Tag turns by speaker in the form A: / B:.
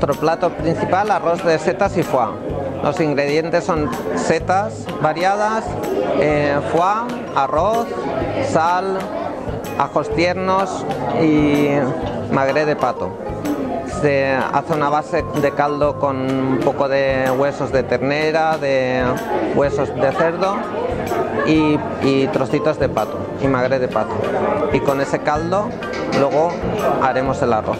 A: Nuestro plato principal, arroz de setas y foie. Los ingredientes son setas variadas, eh, foie, arroz, sal, ajos tiernos y magre de pato. Se hace una base de caldo con un poco de huesos de ternera, de huesos de cerdo y, y trocitos de pato y magre de pato. Y con ese caldo luego haremos el arroz.